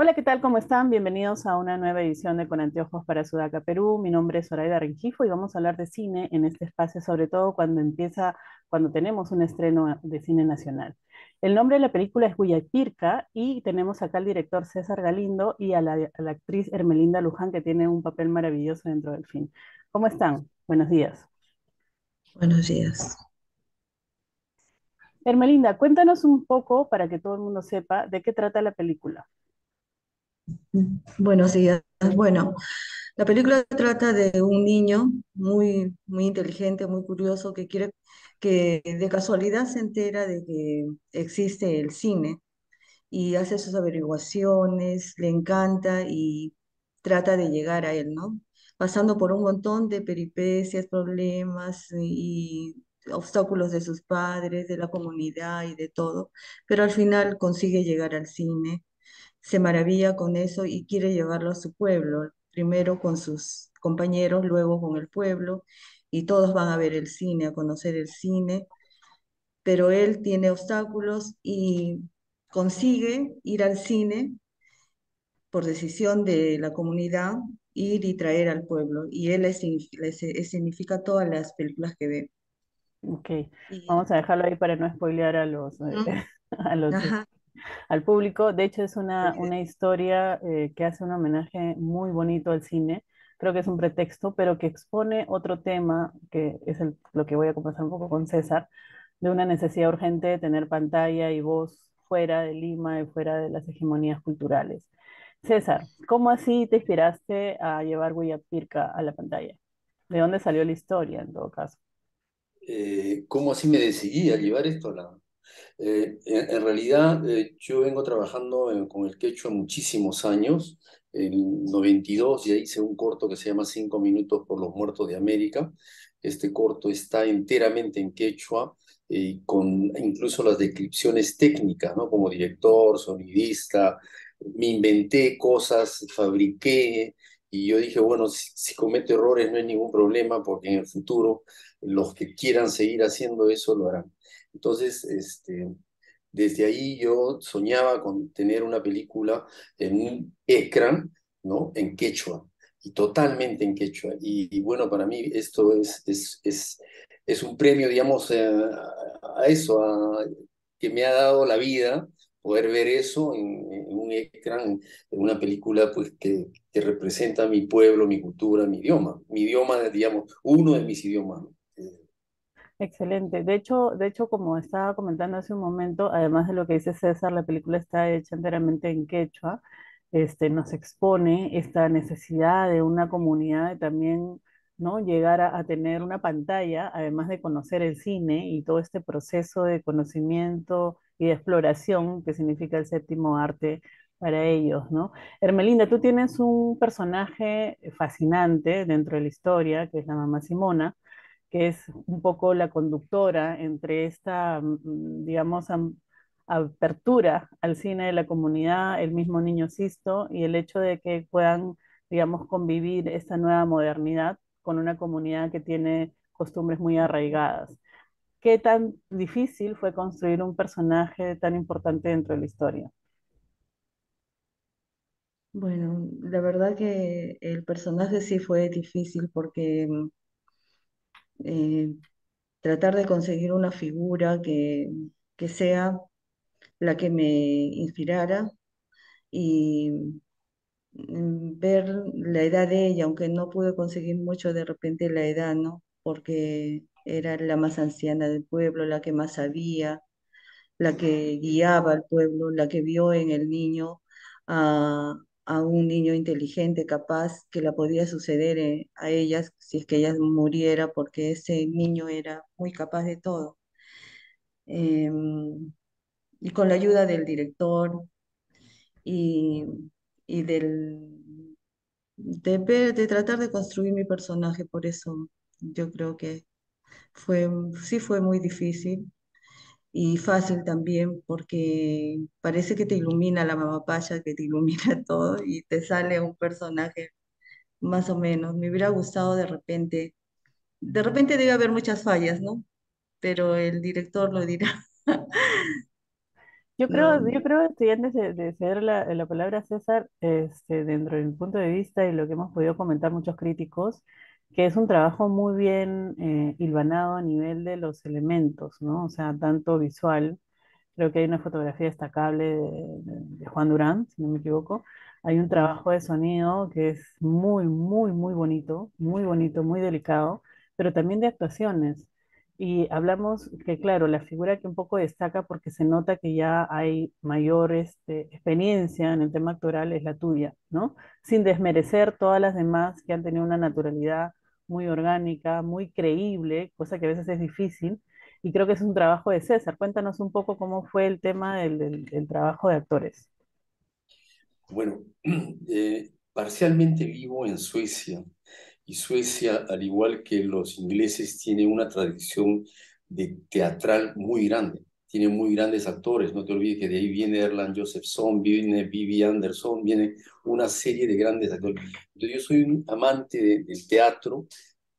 Hola, ¿qué tal? ¿Cómo están? Bienvenidos a una nueva edición de Con Anteojos para Sudaca, Perú. Mi nombre es Zoraida Rengifo y vamos a hablar de cine en este espacio, sobre todo cuando empieza, cuando tenemos un estreno de cine nacional. El nombre de la película es Guayapirca y tenemos acá al director César Galindo y a la, a la actriz Hermelinda Luján, que tiene un papel maravilloso dentro del film. ¿Cómo están? Buenos días. Buenos días. Hermelinda, cuéntanos un poco para que todo el mundo sepa de qué trata la película. Buenos días. Bueno, la película trata de un niño muy, muy inteligente, muy curioso, que quiere, que de casualidad se entera de que existe el cine y hace sus averiguaciones, le encanta y trata de llegar a él, ¿no? Pasando por un montón de peripecias, problemas y obstáculos de sus padres, de la comunidad y de todo, pero al final consigue llegar al cine se maravilla con eso y quiere llevarlo a su pueblo, primero con sus compañeros, luego con el pueblo, y todos van a ver el cine, a conocer el cine, pero él tiene obstáculos y consigue ir al cine por decisión de la comunidad, ir y traer al pueblo, y él es, significa todas las películas que ve. Ok, Y, vamos a dejarlo ahí para no spoilear a los, eh, a los Ajá, al público. De hecho, es una, una historia eh, que hace un homenaje muy bonito al cine. Creo que es un pretexto, pero que expone otro tema, que es el- lo que voy a conversar un poco con César, de una necesidad urgente de tener pantalla y voz fuera de Lima y fuera de las hegemonías culturales. César, ¿cómo así te inspiraste a llevar Pirca a la pantalla? ¿De dónde salió la historia en todo caso? eh, ¿cómo así me decidí a llevar esto a la... Eh, en, en realidad, eh, yo vengo trabajando en- con el quechua muchísimos años. En 92 ya hice un corto que se llama Cinco minutos por los muertos de América. Este corto está enteramente en quechua, eh, con incluso las descripciones técnicas, ¿no? Como director, sonidista, me inventé cosas, fabriqué, y yo dije, bueno, si, si cometo errores no hay ningún problema, porque en el futuro los que quieran seguir haciendo eso lo harán. Entonces, este, desde ahí yo soñaba con tener una película en un ecran, ¿no? En quechua, y totalmente en quechua. Y, bueno, para mí esto es, es, es, es un premio, digamos, eh, a, eso, a, que me ha dado la vida, poder ver eso en, en un ecran, en una película pues, que, que representa mi pueblo, mi cultura, mi idioma. Mi idioma, digamos, uno de mis idiomas. Excelente. De hecho, de hecho, como estaba comentando hace un momento, además de lo que dice César, la película está hecha enteramente en quechua. Este, nos expone esta necesidad de una comunidad de también, ¿no? Llegar a, a tener una pantalla, además de conocer el cine y todo este proceso de conocimiento y de exploración que significa el séptimo arte para ellos, ¿no? Hermelinda, tú tienes un personaje fascinante dentro de la historia, que es la mamá Simona que es un poco la conductora entre esta, mm, digamos, am- apertura al cine de la comunidad, el mismo Niño Sisto, y el hecho de que puedan, digamos, convivir esta nueva modernidad con una comunidad que tiene costumbres muy arraigadas. ¿Qué tan difícil fue construir un personaje tan importante dentro de la historia? Bueno, la verdad que el personaje sí fue difícil porque mm, eh, tratar de conseguir una figura que, que sea la que me inspirara y mm, ver la edad de ella, aunque no pude conseguir mucho de repente la edad, ¿no? Porque era la más anciana del pueblo, la que más sabía, la que guiaba al pueblo, la que vio en el niño a, a un niño inteligente, capaz, que la podía suceder eh, a ellas si es que ella muriera, porque ese niño era muy capaz de todo. Em, y con la ayuda del director y, y del, de, de tratar de construir mi personaje, por eso yo creo que fue, sí fue muy difícil y fácil también porque parece que te ilumina la mamapaya, que te ilumina todo y te sale un personaje más o menos. Me hubiera gustado de repente, de repente debe haber muchas fallas, ¿no? Pero el director lo dirá. Yo No, creo, yo creo, estoy antes de, de ceder la, la palabra a César, este, dentro de mi punto de vista y lo que hemos podido comentar muchos críticos, que es un trabajo muy bien eh, hilvanado a nivel de los elementos, ¿no? O sea, tanto visual Creo que hay una fotografía destacable de, Juan Durán, si no me equivoco. Hay un trabajo de sonido que es muy, muy, muy bonito, muy bonito, muy delicado, pero también de actuaciones. Y hablamos que, claro, la figura que un poco destaca porque se nota que ya hay mayor este, experiencia en el tema actoral es la tuya, ¿no? Sin desmerecer todas las demás que han tenido una naturalidad muy orgánica, muy creíble, cosa que a veces es difícil y creo que es un trabajo de César. Cuéntanos un poco cómo fue el tema del, trabajo de actores. Bueno, eh, parcialmente vivo en Suecia y Suecia, al igual que los ingleses, tiene una tradición de teatral muy grande. Tiene muy grandes actores. No te olvides que de ahí viene Erland Josephson, viene Vivi Anderson, viene una serie de grandes actores. Entonces, yo soy un amante de- del teatro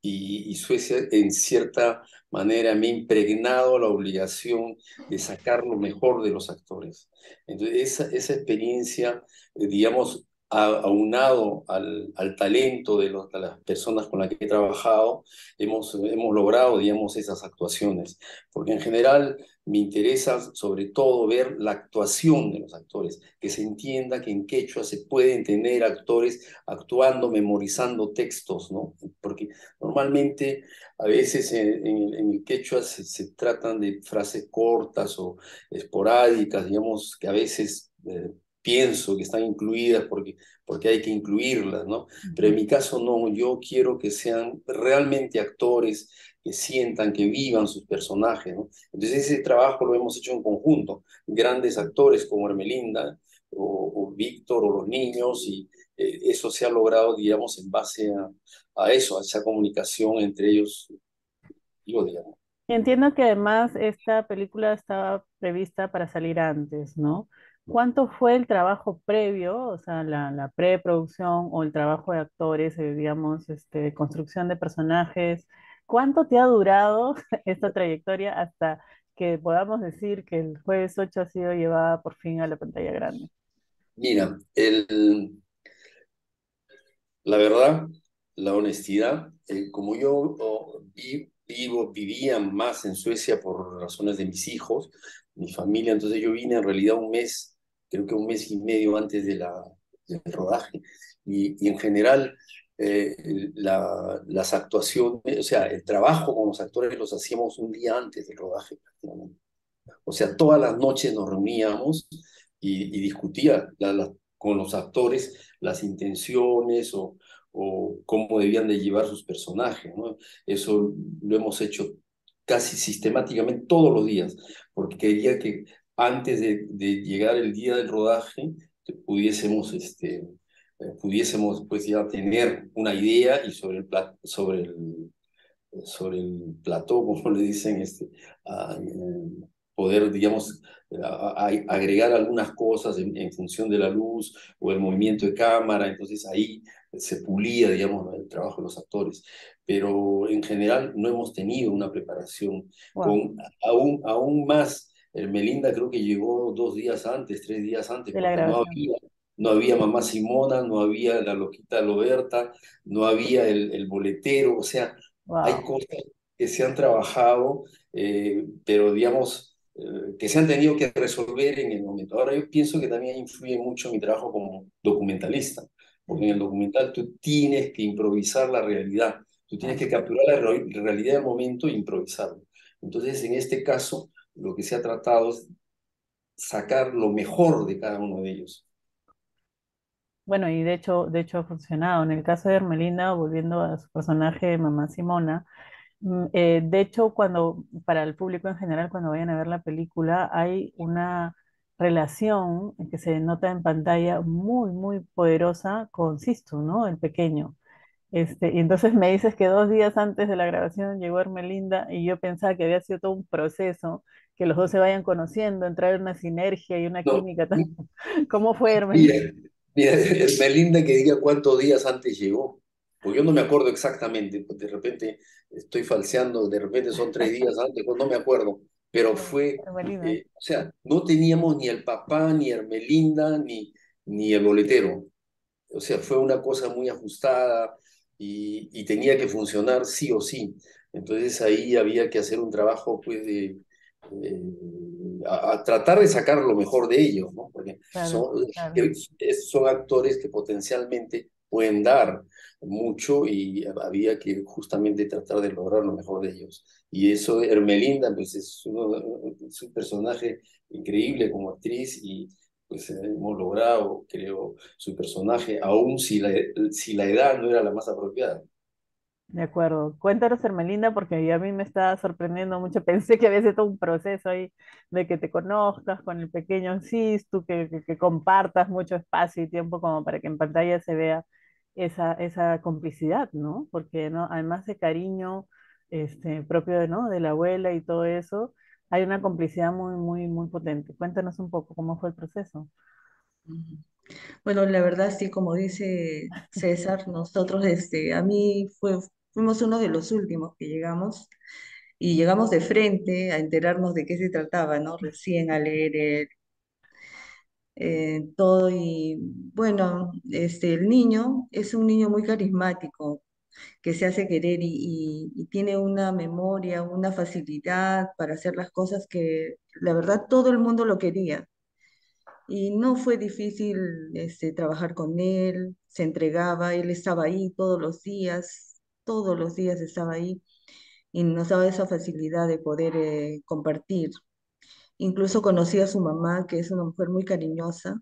y, y Suecia en cierta manera me ha impregnado la obligación de sacar lo mejor de los actores. Entonces, esa, esa experiencia, eh, digamos, aunado al, al talento de, los- de las personas con las que he trabajado, hemos, hemos logrado, digamos, esas actuaciones. Porque en general me interesa sobre todo ver la actuación de los actores, que se entienda que en quechua se pueden tener actores actuando, memorizando textos, ¿no? Porque Normalmente, a veces en, en- en el quechua se, se tratan de frases cortas o esporádicas, digamos, que a veces eh, pienso que están incluidas porque, porque hay que incluirlas, ¿no? Pero en mi caso no, yo quiero que sean realmente actores, que sientan, que vivan sus personajes, ¿no? Entonces ese trabajo lo hemos hecho en conjunto, grandes actores como Hermelinda o, o Víctor o los niños, y eh, eso se ha logrado, digamos, en base a a eso, a esa comunicación entre ellos, yo digamos. Entiendo que además esta película estaba prevista para salir antes, ¿no? ¿Cuánto fue el trabajo previo, o sea, la, la preproducción o el trabajo de actores, eh, digamos, este, construcción de personajes? ¿Cuánto te ha durado esta trayectoria hasta que podamos decir que el jueves 8 ha sido llevada por fin a la pantalla grande? Mira, el, la verdad, la honestidad, eh, como yo oh, vi- vivo, vivía más en Suecia por razones de mis hijos, mi familia, entonces yo vine en realidad un mes, creo que un mes y medio antes de la, del rodaje, y, y en general eh, la, las actuaciones, o sea, el trabajo con los actores los hacíamos un día antes del rodaje. O sea, todas las noches nos reuníamos y, y discutía la- la- con los actores las intenciones o, o cómo debían de llevar sus personajes, ¿no? Eso lo hemos hecho casi sistemáticamente todos los días, porque quería que antes de, de llegar el día del rodaje pudiésemos, este, eh, pudiésemos pues ya tener una idea y sobre el, sobre el, sobre el plató, como le dicen, este, a, eh, poder, digamos, a- a- agregar algunas cosas en, en función de la luz o el movimiento de cámara, entonces ahí se pulía, digamos, el trabajo de los actores. Pero en general no hemos tenido una preparación Wow, con aún, aún más. El Melinda creo que llegó dos días antes, tres días antes, porque no había, no había Mamá Simona, no había la loquita Loberta, no había el, el boletero, o sea, hay cosas que se han trabajado, eh, pero digamos, eh, que se han tenido que resolver en el momento. Ahora yo pienso que también influye mucho mi trabajo como documentalista, porque en el documental tú tienes que improvisar la realidad, tú tienes que capturar la re- realidad del momento e improvisarlo. Entonces, en este caso, lo que se ha tratado es sacar lo mejor de cada uno de ellos. Bueno, y de hecho, de hecho ha funcionado. En el caso de Hermelinda, volviendo a su personaje de Mamá Simona, mm, eh, de hecho, cuando, para el público en general, cuando vayan a ver la película, hay una relación que se nota en pantalla muy, muy poderosa con Sistu, ¿no? El pequeño. Este, y entonces me dices que dos días antes de la grabación llegó Hermelinda y yo pensaba que había sido todo un proceso, que los dos se vayan conociendo, entrar en una sinergia y una No, química. tan- ¿Cómo fue Mira, Hermelinda? mira, es Melinda que diga cuántos días antes llegó, porque yo no me acuerdo exactamente, pues de repente estoy falseando, de repente son tres días antes, pues no me acuerdo, pero fue, eh, o sea, no teníamos ni el papá, ni Hermelinda, ni, ni el boletero. O sea, fue una cosa muy ajustada y, y tenía que funcionar sí o sí. Entonces ahí había que hacer un trabajo pues de, a, tratar de sacar lo mejor de ellos, ¿no? Porque son, son actores que potencialmente pueden dar mucho y había que justamente tratar de lograr lo mejor de ellos. Y eso, Hermelinda, pues es, es un personaje increíble como actriz y pues hemos logrado, creo, su personaje, aun si la, si la edad no era la más apropiada. De acuerdo. Cuéntanos, Hermelinda, porque a mí me está sorprendiendo mucho. Pensé que había todo un proceso ahí de que te conozcas con el pequeño Sistu, que, que, que, compartas mucho espacio y tiempo como para que en pantalla se vea esa, esa complicidad, ¿no? Porque ¿no? además de cariño este, propio ¿no? de la abuela y todo eso, hay una complicidad muy, muy, muy potente. Cuéntanos un poco cómo fue el proceso. Bueno, la verdad, sí, como dice César, nosotros, este, a mí fue, fuimos uno de los últimos que llegamos y llegamos de frente a enterarnos de qué se trataba, ¿no? Recién a leer el, eh, todo y bueno, este, el niño es un niño muy carismático, que se hace querer y, y, tiene una memoria, una facilidad para hacer las cosas que la verdad todo el mundo lo quería. Y no fue difícil este, trabajar con él, se entregaba, él estaba ahí todos los días, todos los días estaba ahí y nos daba esa facilidad de poder eh, compartir. Incluso conocí a su mamá, que es una mujer muy cariñosa,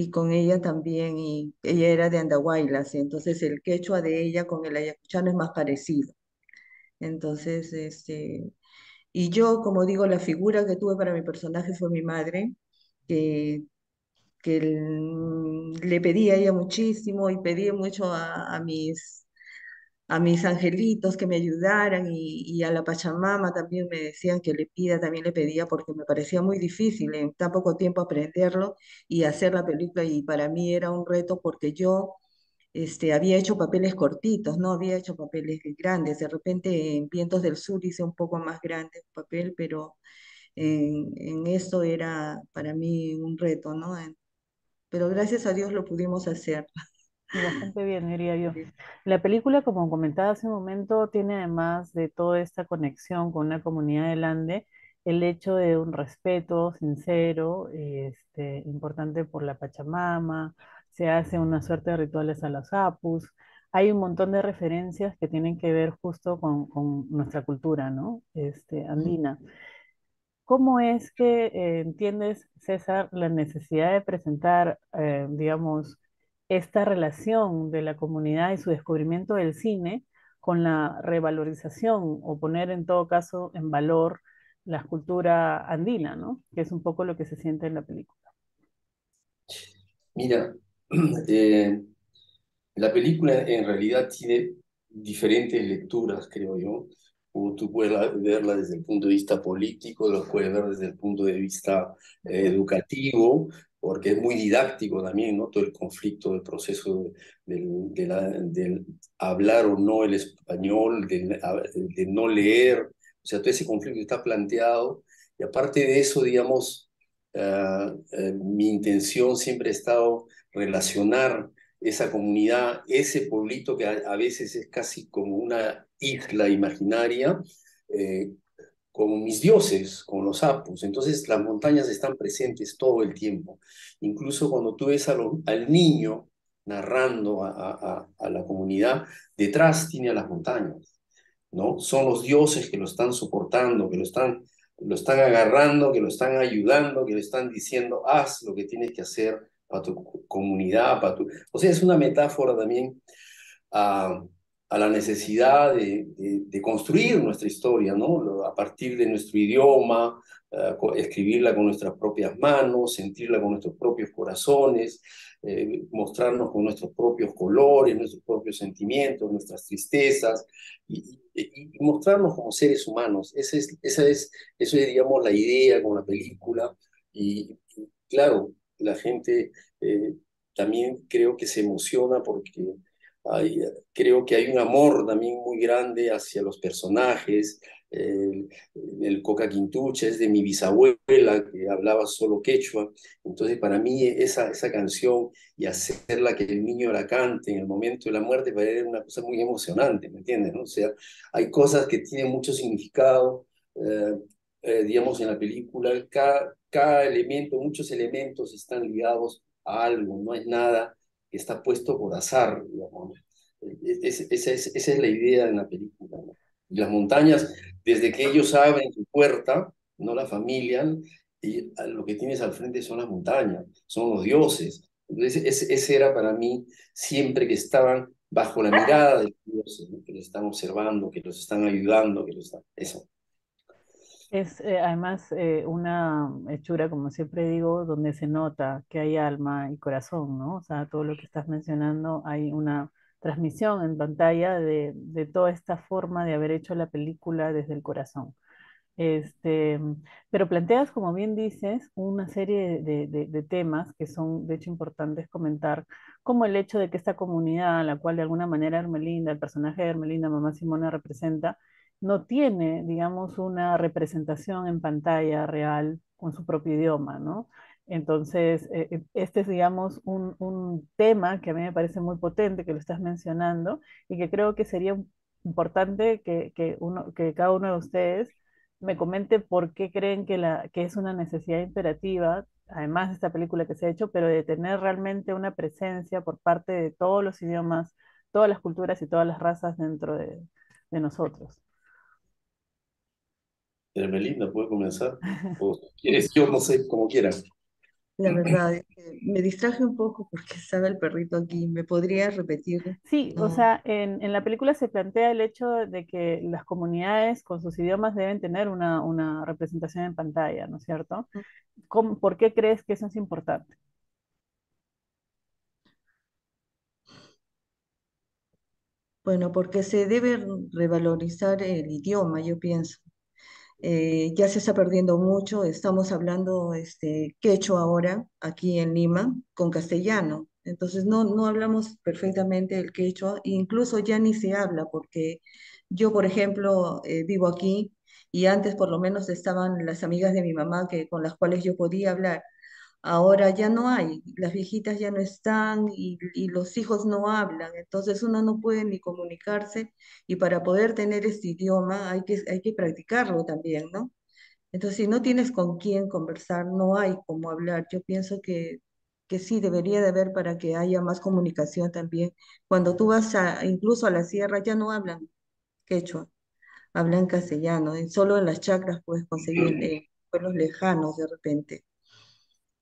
y con ella también, y ella era de Andahuaylas, y entonces el quechua de ella con el ayacuchano es más parecido. Entonces, este, y yo, como digo, la figura que tuve para mi personaje fue mi madre, que, que le pedía a ella muchísimo y pedía mucho a mis a mis angelitos que me ayudaran y, a la Pachamama también me decían que le pida, también le pedía porque me parecía muy difícil en tan poco tiempo aprenderlo y hacer la película y para mí era un reto porque yo este, había hecho papeles cortitos, no había hecho papeles grandes, de repente en Vientos del Sur hice un poco más grande el papel, pero en, en esto era para mí un reto, ¿no? Pero gracias a Dios lo pudimos hacer. Bastante bien, diría yo. La película, como comentaba hace un momento, tiene además de toda esta conexión con una comunidad del Ande, el hecho de un respeto sincero, este, importante por la Pachamama, se hace una suerte de rituales a los apus, hay un montón de referencias que tienen que ver justo con, con nuestra cultura, ¿no? Este, andina. ¿Cómo es que eh, entiendes, César, la necesidad de presentar, eh, digamos, esta relación de la comunidad y su descubrimiento del cine con la revalorización o poner en todo caso en valor la escultura andina, ¿no? Que es un poco lo que se siente en la película. Mira, eh, la película en realidad tiene diferentes lecturas, creo yo. tú puedes verla desde el punto de vista político, lo puedes ver desde el punto de vista eh, educativo, porque es muy didáctico también, ¿no? Todo el conflicto del proceso del, del hablar o no el español, del, de no leer, o sea, todo ese conflicto está planteado. Y aparte de eso, digamos, uh, mi intención siempre ha estado relacionar esa comunidad, ese pueblito que a, a veces es casi como una isla imaginaria, eh, con mis dioses, con los apus. Entonces las montañas están presentes todo el tiempo. Incluso cuando tú ves al niño narrando a, la comunidad, detrás tiene a las montañas. ¿no? Son los dioses que lo están soportando, que lo están, lo están agarrando, que lo están ayudando, que le están diciendo, haz lo que tienes que hacer para tu comunidad, para tu... O sea, es una metáfora también uh, a la necesidad de, de, construir nuestra historia, ¿no? A partir de nuestro idioma, uh, escribirla con nuestras propias manos, sentirla con nuestros propios corazones, eh, mostrarnos con nuestros propios colores, nuestros propios sentimientos, nuestras tristezas, y, mostrarnos como seres humanos. Esa es, esa es, eso es, digamos, la idea con la película. Y, y claro, la gente eh, también creo que se emociona porque creo que hay un amor también muy grande hacia los personajes, el, el Coca Quintucha, es de mi bisabuela que hablaba solo quechua. Entonces, para mí, esa, esa canción y hacerla que el niño la cante en el momento de la muerte, para él una cosa muy emocionante, ¿me entiendes? O sea, hay cosas que tienen mucho significado. Eh, eh, digamos, en la película, cada, cada elemento, muchos elementos están ligados a algo, no es nada está puesto por azar, digamos. esa, es, esa es la idea en la película. las montañas, desde que ellos abren su puerta, no la familia, y lo que tienes al frente son las montañas, son los dioses. Ese era para mí siempre que estaban bajo la mirada de los dioses, que los están observando, que los están ayudando, que los están... Eso. Es eh, además eh, una hechura, como siempre digo, donde se nota que hay alma y corazón, ¿no? O sea, todo lo que estás mencionando, hay una transmisión en pantalla de, de toda esta forma de haber hecho la película desde el corazón. Este, pero planteas, como bien dices, una serie de, de- de temas que son, de hecho, importantes comentar, como el hecho de que esta comunidad, a la cual de alguna manera Hermelinda, el personaje de Hermelinda, Mamá Simona, representa, no tiene, digamos, una representación en pantalla real con su propio idioma, ¿no? Entonces, eh, eh, este es, digamos, un, un tema que a mí me parece muy potente, que lo estás mencionando, y que creo que sería importante que, que uno, que cada uno de ustedes me comente por qué creen que, la, que es una necesidad imperativa, además de esta película que se ha hecho, pero de tener realmente una presencia por parte de todos los idiomas, todas las culturas y todas las razas dentro de, de nosotros. Hermelinda, ¿puede comenzar? O quieres, yo no sé, como quieras. La verdad es que me distraje un poco porque estaba el perrito aquí. ¿Me podrías repetir? Sí, o sea, en, en la película se plantea el hecho de que las comunidades con sus idiomas deben tener una, una representación en pantalla, ¿no es cierto? ¿Cómo- por qué crees que eso es importante? Bueno, porque se debe revalorizar el idioma, yo pienso. Eh, ya se está perdiendo mucho. Estamos hablando este, quechua ahora, aquí en Lima, con castellano. Entonces no, no hablamos perfectamente el quechua, incluso ya ni se habla, porque yo, por ejemplo, eh, vivo aquí y antes por lo menos estaban las amigas de mi mamá que, con las cuales yo podía hablar. Ahora ya no hay, las viejitas ya no están y, los hijos no hablan, entonces uno no puede ni comunicarse y para poder tener este idioma hay que, hay que practicarlo también, ¿no? Entonces, si no tienes con quién conversar, no hay cómo hablar. Yo pienso que, que sí, debería de haber para que haya más comunicación también. Cuando tú vas a, incluso a la sierra, ya no hablan quechua, hablan castellano. solo en las chacras puedes conseguir en pueblos lejanos de repente.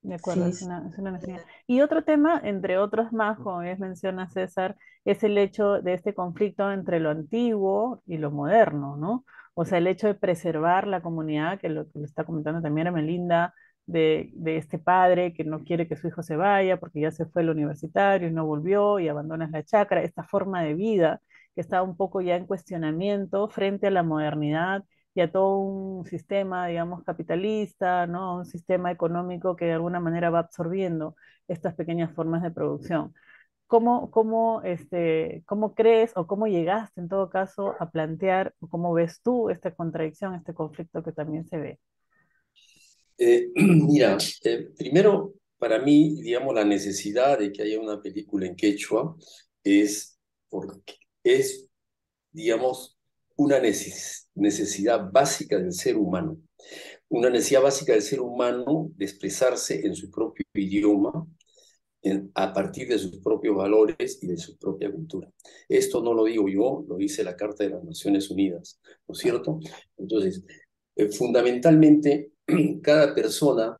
De acuerdo, Sí, es una, es una. Y otro tema, entre otros más, como bien menciona César, es el hecho de este conflicto entre lo antiguo y lo moderno, ¿no? O sea, el hecho de preservar la comunidad, que lo que está comentando también a Melinda, de, de este padre que no quiere que su hijo se vaya porque ya se fue al universitario y no volvió y abandonas la chacra, esta forma de vida que está un poco ya en cuestionamiento frente a la modernidad y a todo un sistema, digamos, capitalista, ¿no? Un sistema económico que de alguna manera va absorbiendo estas pequeñas formas de producción. ¿Cómo, cómo, este, cómo crees o cómo llegaste en todo caso a plantear o cómo ves tú esta contradicción, este conflicto que también se ve? Eh, mira, eh, primero, para mí, digamos, la necesidad de que haya una película en quechua es porque es, digamos, una neces- necesidad básica del ser humano. Una necesidad básica del ser humano de expresarse en su propio idioma, a partir de sus propios valores y de su propia cultura. Esto no lo digo yo, lo dice la Carta de las Naciones Unidas, ¿no es cierto? Entonces, eh, fundamentalmente, cada persona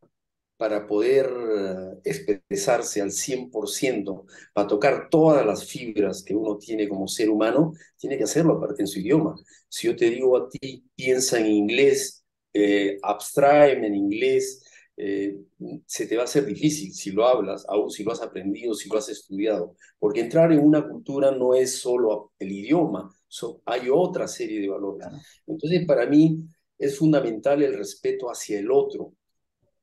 para poder eh, expresarse al 100%, para tocar todas las fibras que uno tiene como ser humano, tiene que hacerlo aparte en su idioma. Si yo te digo a ti, piensa en inglés, eh, abstráeme en inglés, eh, se te va a hacer difícil si lo hablas, aún si lo has aprendido, si lo has estudiado, porque entrar en una cultura no es solo el idioma, so, hay otra serie de valores. Entonces, para mí es fundamental el respeto hacia el otro,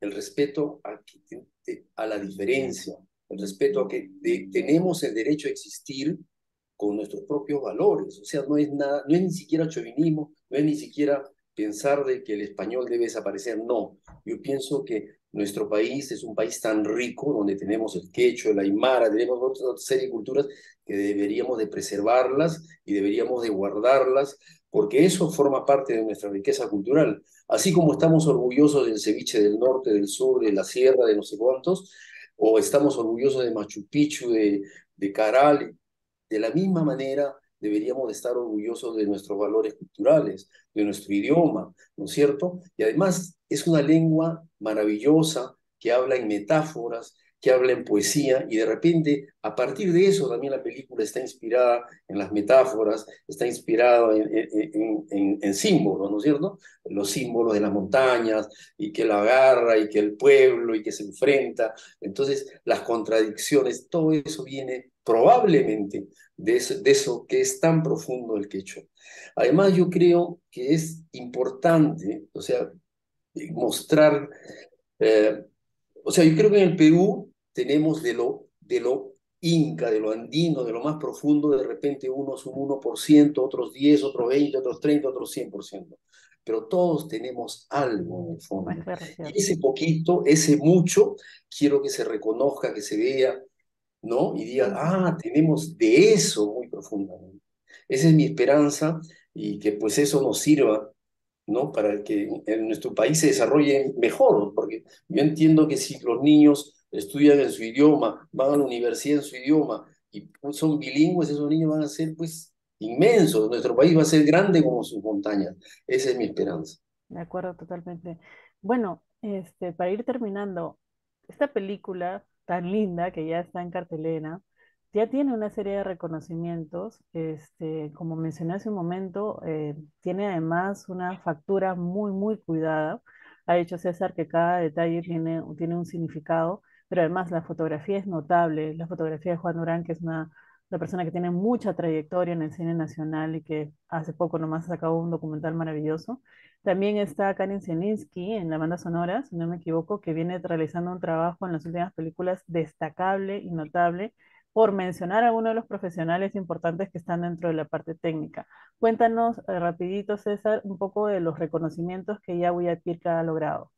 el respeto a, la diferencia, el respeto a que tenemos el derecho a existir con nuestros propios valores. O sea, no es, nada, no es ni siquiera chauvinismo, no es ni siquiera pensar de que el español debe desaparecer. No, yo pienso que nuestro país es un país tan rico donde tenemos el quechua, el aymara, tenemos otra serie de culturas que deberíamos de preservarlas y deberíamos de guardarlas porque eso forma parte de nuestra riqueza cultural. Así como estamos orgullosos del ceviche del norte, del sur, de la sierra, de no sé cuántos, o estamos orgullosos de Machu Picchu, de, de Caral, de la misma manera deberíamos de estar orgullosos de nuestros valores culturales, de nuestro idioma, ¿no es cierto? Y además es una lengua maravillosa que habla en metáforas, que habla en poesía y de repente a partir de eso también la película está inspirada en las metáforas, está inspirada en, símbolos, ¿no es cierto? Los símbolos de las montañas y que la agarra y que el pueblo y que se enfrenta. Entonces las contradicciones, todo eso viene probablemente de eso, de eso que es tan profundo el quechua. Además yo creo que es importante, o sea, mostrar... Eh, o sea, yo creo que en el Perú tenemos de lo, de lo inca, de lo andino, de lo más profundo, de repente unos un 1%, otros 10, otros 20, otros 30, otros 100%. Pero todos tenemos algo en el fondo. Y ese poquito, ese mucho, quiero que se reconozca, que se vea, ¿no? Y diga, ah, tenemos de eso muy profundamente. Esa es mi esperanza y que pues eso nos sirva ¿no? Para que en nuestro país se desarrolle mejor, porque yo entiendo que si los niños estudian en su idioma, van a la universidad en su idioma y son bilingües, esos niños van a ser pues inmensos, nuestro país va a ser grande como sus montañas, esa es mi esperanza. De acuerdo, totalmente. Bueno, este, para ir terminando, esta película tan linda que ya está en cartelera, ya tiene una serie de reconocimientos, este, como mencioné hace un momento, eh, tiene además una factura muy, muy cuidada. Ha dicho César que cada detalle tiene, tiene un significado pero además la fotografía es notable. La fotografía de Juan Durán, que es una, persona que tiene mucha trayectoria en el cine nacional y que hace poco nomás ha sacado un documental maravilloso. También está Karen Zielinski en la banda sonora, si no me equivoco, que viene realizando un trabajo en las últimas películas destacable y notable, por mencionar a uno de los profesionales importantes que están dentro de la parte técnica. Cuéntanos eh, rapidito, César, un poco de los reconocimientos que ya Pirca ha logrado.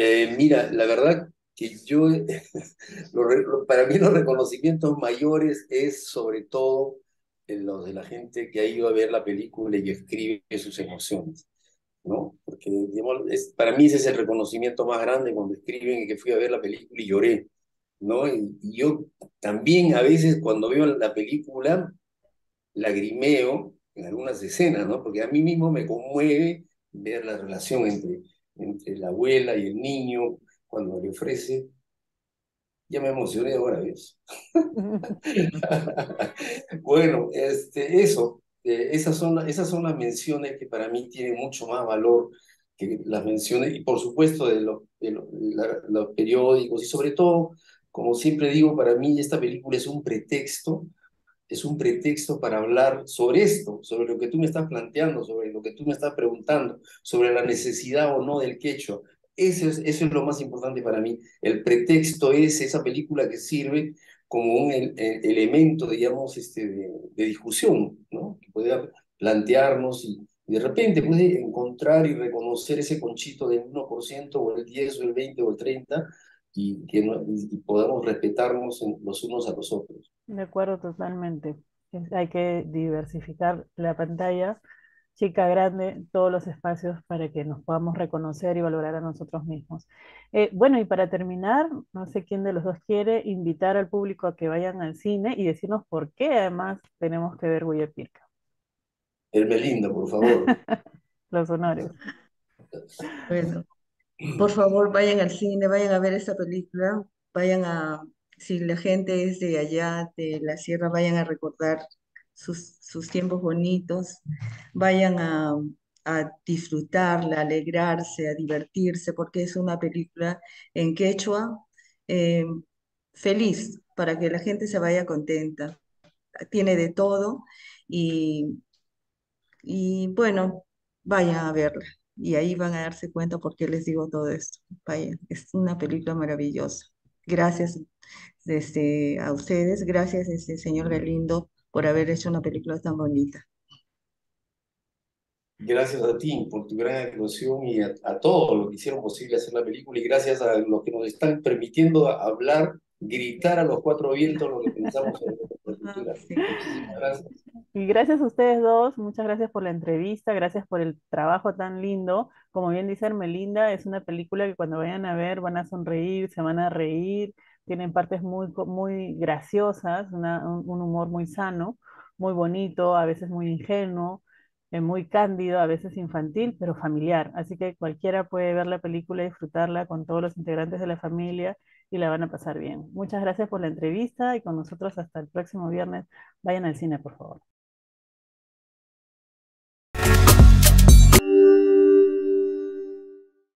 Eh, mira, la verdad que yo, para mí los reconocimientos mayores es sobre todo los de la gente que ha ido a ver la película y escribe sus emociones, ¿no? Porque digamos, para mí ese es el reconocimiento más grande cuando escriben que fui a ver la película y lloré, ¿no? Y, yo también a veces cuando veo la película lagrimeo en algunas escenas, ¿no? Porque a mí mismo me conmueve ver la relación entre entre la abuela y el niño cuando le ofrece. Ya me emocioné ahora, ¿ves? bueno, este, eso, eh, esas, son, esas son las menciones que para mí tienen mucho más valor que las menciones, y por supuesto de, de los periódicos, y sobre todo, como siempre digo, para mí esta película es un pretexto es un pretexto para hablar sobre esto, sobre lo que tú me estás planteando, sobre lo que tú me estás preguntando, sobre la necesidad o no del quecho. Eso es, eso es lo más importante para mí. El pretexto es esa película que sirve como un elemento, digamos, este, de, discusión, ¿no? Que puede plantearnos y, de repente puede encontrar y reconocer ese conchito del 1% o el 10 o el 20 o el 30 y que y podamos respetarnos los unos a los otros. De acuerdo, totalmente. hay que diversificar la pantalla, chica, grande, todos los espacios para que nos podamos reconocer y valorar a nosotros mismos. Eh, bueno, y para terminar, no sé quién de los dos quiere invitar al público a que vayan al cine y decirnos por qué además tenemos que ver Pirca. El Melindo, por favor. los honores. Bueno, por favor, vayan al cine, vayan a ver esta película, vayan a, si la gente es de allá, de la sierra, vayan a recordar sus, sus tiempos bonitos, vayan a, disfrutarla, a alegrarse, a divertirse, porque es una película en quechua eh, feliz, para que la gente se vaya contenta. Tiene de todo y, y bueno, vayan a verla y ahí van a darse cuenta por qué les digo todo esto. Vaya, es una película maravillosa. Gracias este, a ustedes, gracias este, señor Galindo por haber hecho una película tan bonita. Gracias a ti por tu gran actuación y a, a todos los que hicieron posible hacer la película y gracias a los que nos están permitiendo hablar, gritar a los cuatro vientos lo que pensamos sobre la cultura. Sí. Muchísimas gracias. Y gracias a ustedes dos, muchas gracias por la entrevista, gracias por el trabajo tan lindo. Como bien dice Ermelinda, es una película que cuando vayan a ver van a sonreír, se van a reír, tienen partes muy, muy graciosas, un humor muy sano, muy bonito, a veces muy ingenuo, eh, muy cándido, a veces infantil, pero familiar. Así que cualquiera puede ver la película y disfrutarla con todos los integrantes de la familia y la van a pasar bien. Muchas gracias por la entrevista y con nosotros hasta el próximo viernes. Vayan al cine, por favor.